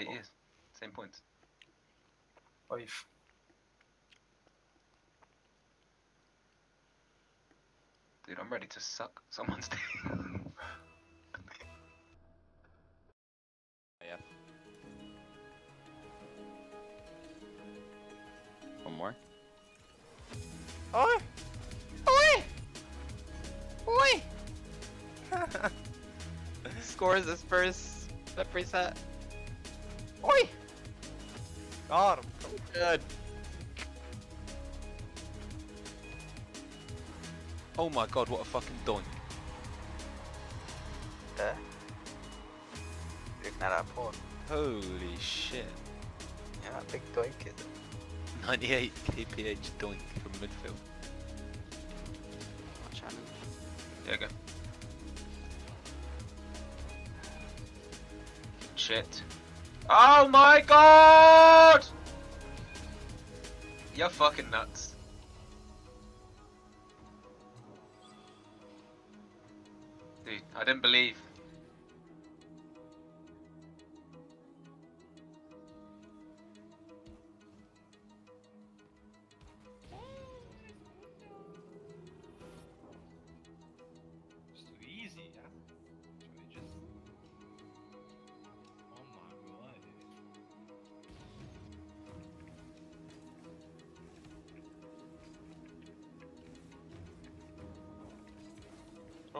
It is. Same points. Five. Dude, I'm ready to suck someone's dick. Yeah. One more. Oi! Oi! Oi! Scores his first slippery set. Oi! Got him. Good. Oh my god, what a fucking doink. There. Looking at that porn. Holy shit. Yeah, that big doink is it? 98 kph doink from midfield. Watch out. Yeah, go. Shit. Oh my god! You're fucking nuts.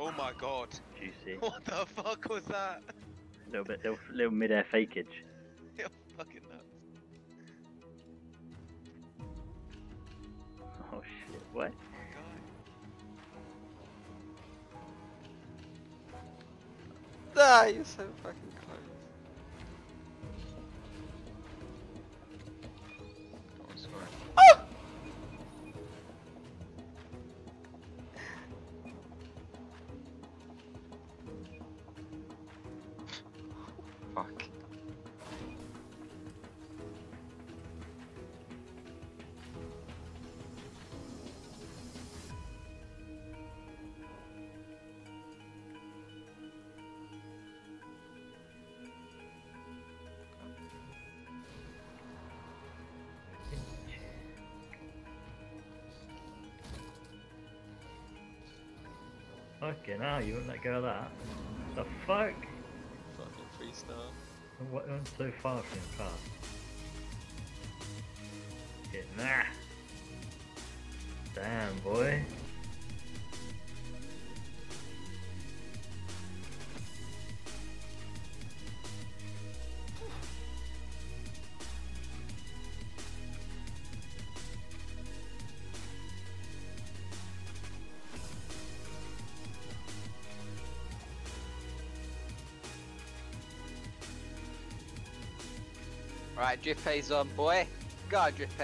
Oh my god. Juicy. What the fuck was that? little bit, little, little mid-air fakeage. You're fucking nuts. Oh shit, what? Ah, you're so fucking close. Fucking hell, you wouldn't let go of that. The fuck? Fucking freestyle. What went so far from your car? Yeah, nah. Damn, boy. Right, pay's on, boy. Go, drift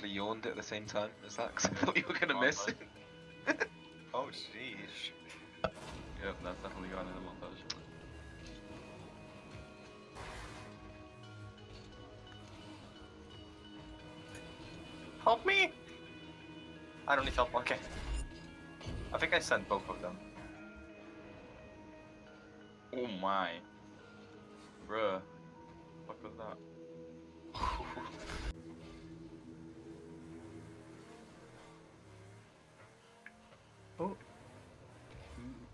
actually yawned at the same time as that because I thought you were gonna Oh, miss it. Oh, jeez. Yep, that's definitely gone in the montage. Help me! I don't need help, okay. I think I sent both of them. Oh my. Bruh. What was that?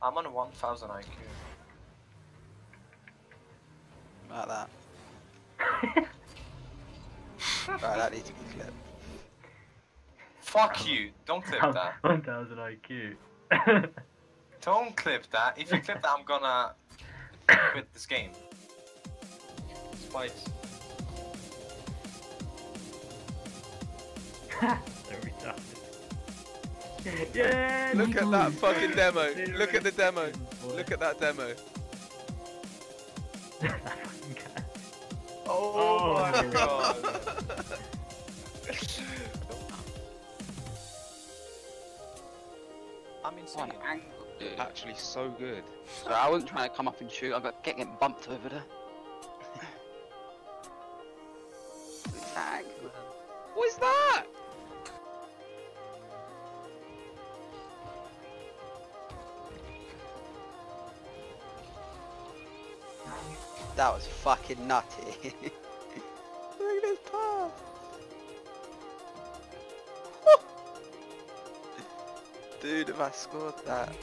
I'm on 1000 IQ. Like that. right, that needs to be clipped. Fuck you! Don't clip that. 1000 IQ. Don't clip that. If you clip that, I'm gonna quit this game. Twice. so retarded. Yeah! Look at that fucking demo. Look at the demo. Look at that demo. that fucking guy. Oh, my my god. I'm What insane. an angle, dude. Actually, so good. So I wasn't trying to come up and shoot, I got getting bumped over there. Tag. What is that? That was fucking nutty. Look at this pass. Dude, if I scored that.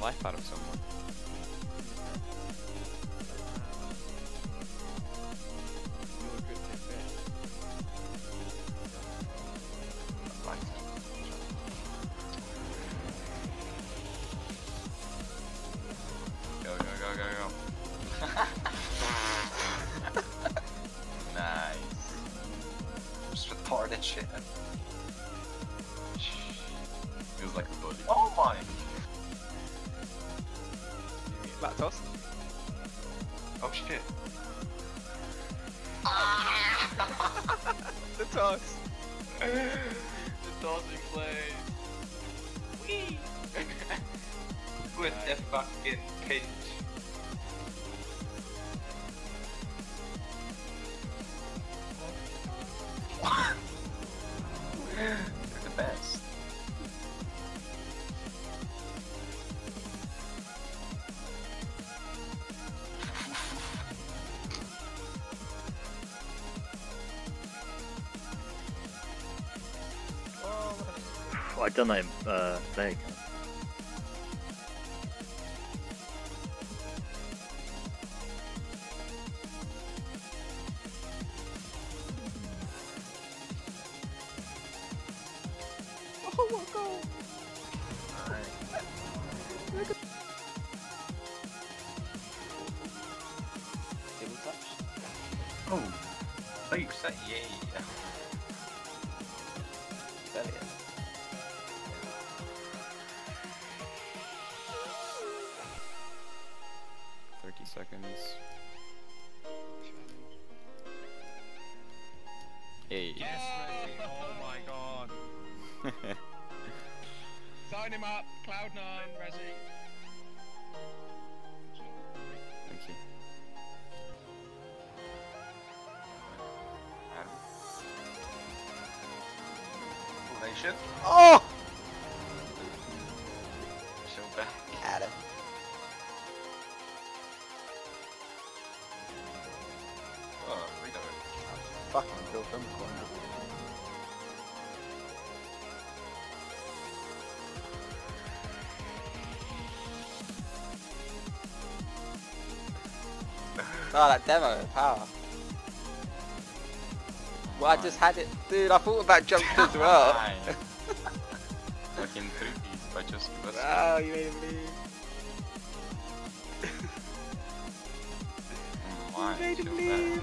Life out of someone. I don't know. Uh, there you go. Double touch. Oh. Yay. There we go. Seconds. Hey. Yes, Reggie. Oh my god. Sign him up. Cloud9, Reggie. Thank you. Formation. Oh! So back. Fucking Bill from corner. Oh, that demo, power. Well, I just had it. Dude, I thought about jumping as well. Fucking three piece, but just us. Wow, you made leave. Why? You made him leave.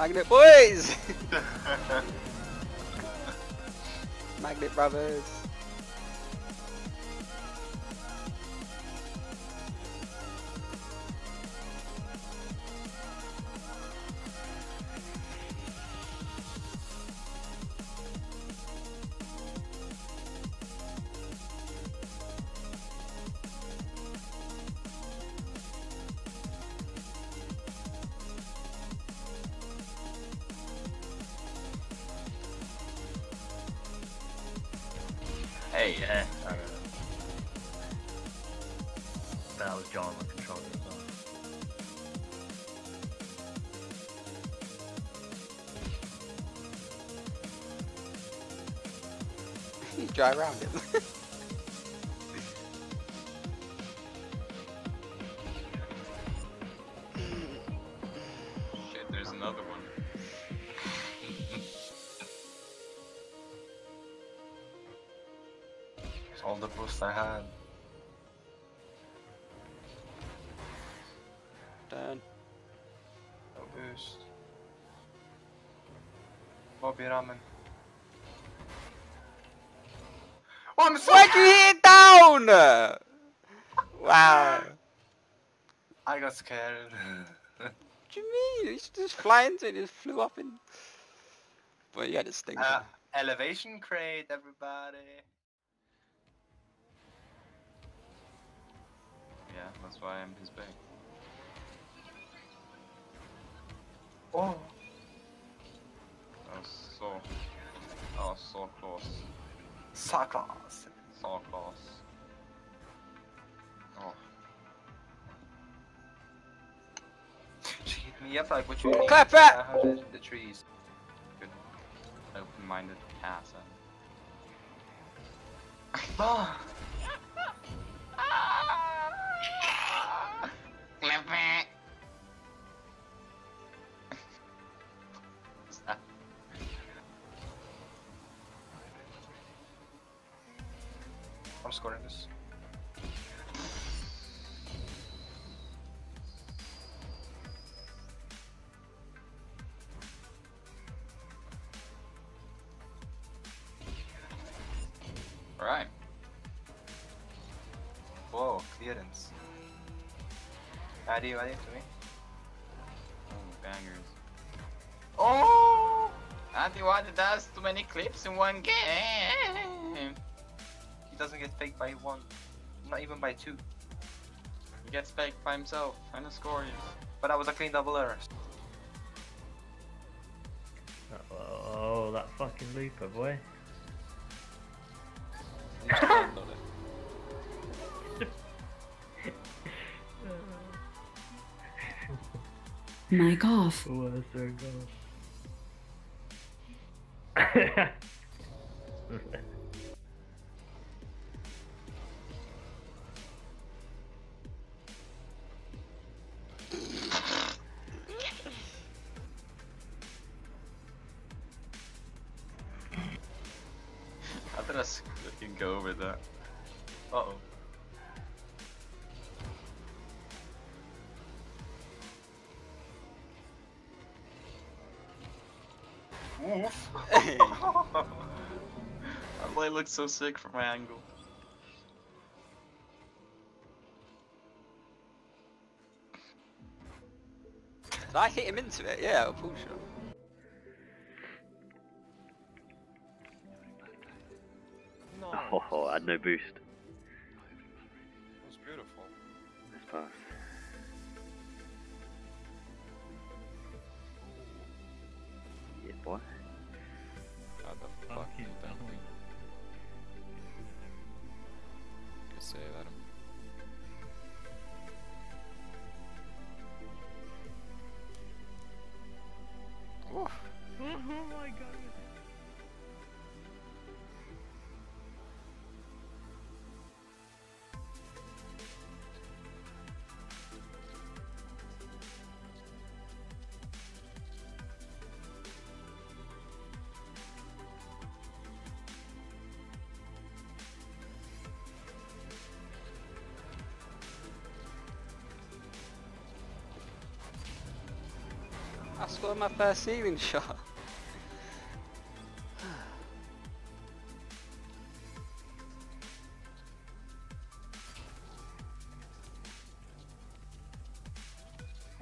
Magnet boys! Magnet brothers. Hey, Yeah. Know. That was John on controller as well. You drive around him. all the boosts I had. Done. No boost. Bobby Ramen. Oh, I'm so Why'd you hit it down? Wow. I got scared. What do you mean? You should just fly into it, it just flew up and... Well, you had a sting. uh, elevation crate, everybody. Yeah, that's why I'm his bait. Oh. That was so. That was so close. Suckers. So close. Oh, She hit me up like what you mean? Clap it! I heard the trees. Good. open minded ass. Ah. I'm scoring this. Alright. Whoa, clearance. Addy, ready to me? Oh, bangers. Oh! Andy Wadi does too many clips in one game. He doesn't get faked by one. Not even by two. He gets faked by himself and the score is. But that was a clean double aerial. Oh, that fucking looper, boy. Mic off. What a circle. How fucking go over that? Uh oh. Oof. That blade looks so sick from my angle. Did I hit him into it? Yeah, a pull shot. I had no boost. It was beautiful. Nice pass. Yeah, boy. I scored my first ceiling shot.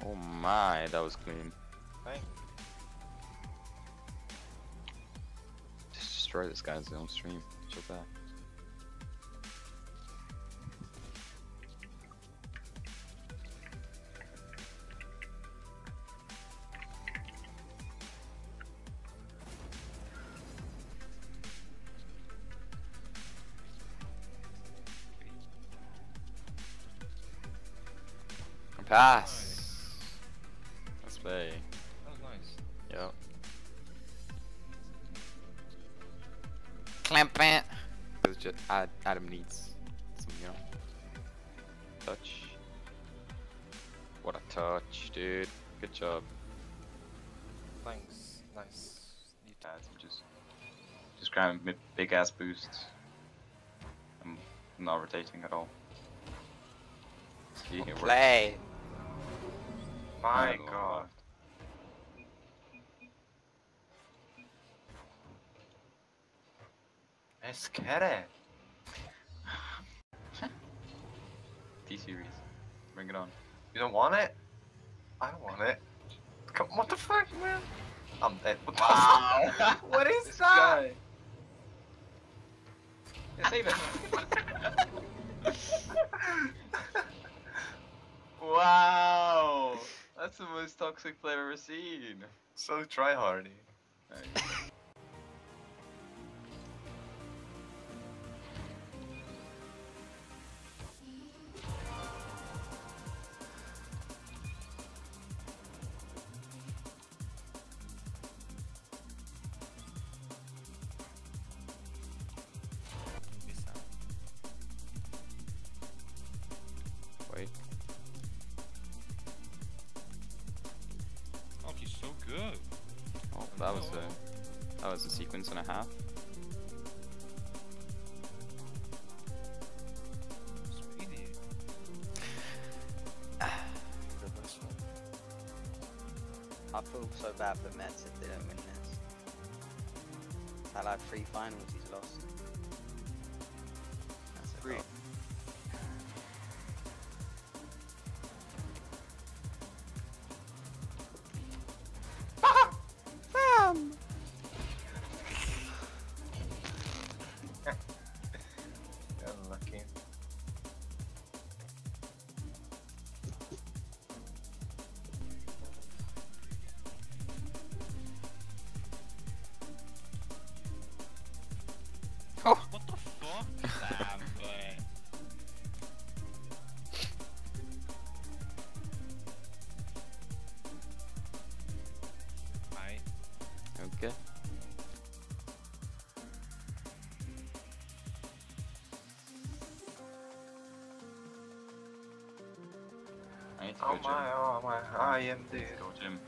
Oh my, that was clean. Right. Just destroy this guy's own stream. Chill back. Pass. Let's play. That was nice. Yep. Clamp it. It's just Ad Adam needs some, you know. Touch. What a touch, dude. Good job. Thanks. Nice. You Yeah, it's just just grabbing big ass boosts. I'm not rotating at all. See, works. Play. My Oh, god. Let's get it. T series. Bring it on. You don't want it? I don't want it. Come, what the fuck, man? I'm dead. What fuck? What is that? Yeah, save it. wow, that's the most toxic play I've ever seen. So tryhardy. was a that was a sequence and a half. I feel so bad for Mets if they don't win this. That like three finals he's lost. I need to Oh my, ah, oh my, I am gym. dead. Go gym.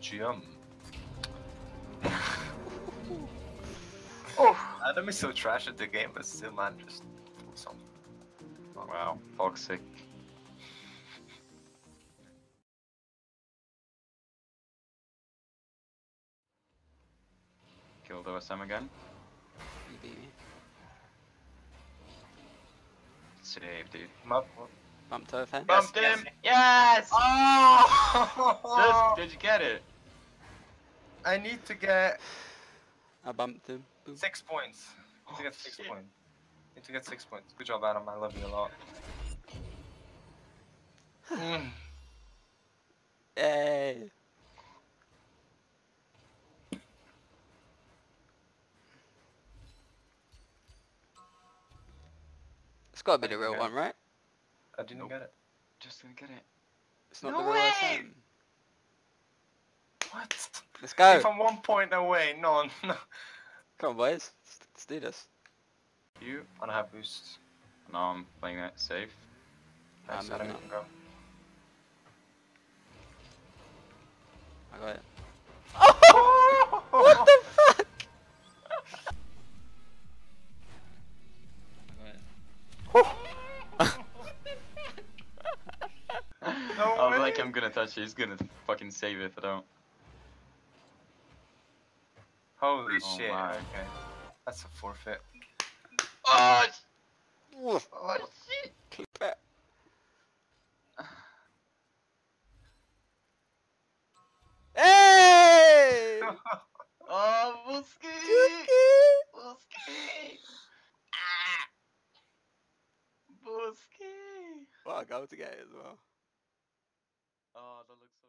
Gym. oh, Adam is so trash at the game, but still manages to do something. Wow, toxic. Killed OSM again. You beat me. Save, dude. Mop. Bumped over. Bumped yes, him! Yes! Oh! Just, did you get it? I need to get I bumped him. Boom. six points. Need to get Oh, six shit. points. Need to get six points. Good job, Adam. I love you a lot. Mm. Yay! Gotta be the real Okay. one, right? I didn't Nope. get it. Just didn't get it. It's not No the real way! SM. What? Let's go! If I'm one point away, no, no. Come on, boys. Let's, let's do this. You? I don't have boosts. No, I'm playing it safe. Ah, Nice, maybe Adam, you not. can go. I got it. what the I'm gonna touch it. He's gonna fucking save it if I don't. Holy Oh shit. my. Okay. That's a forfeit. Oh, Oof. oh shit! Clip it. Hey! Oh, Busky! Cookie! Busky! Ah! Busky! Well, I go to get it as well. Oh, that looks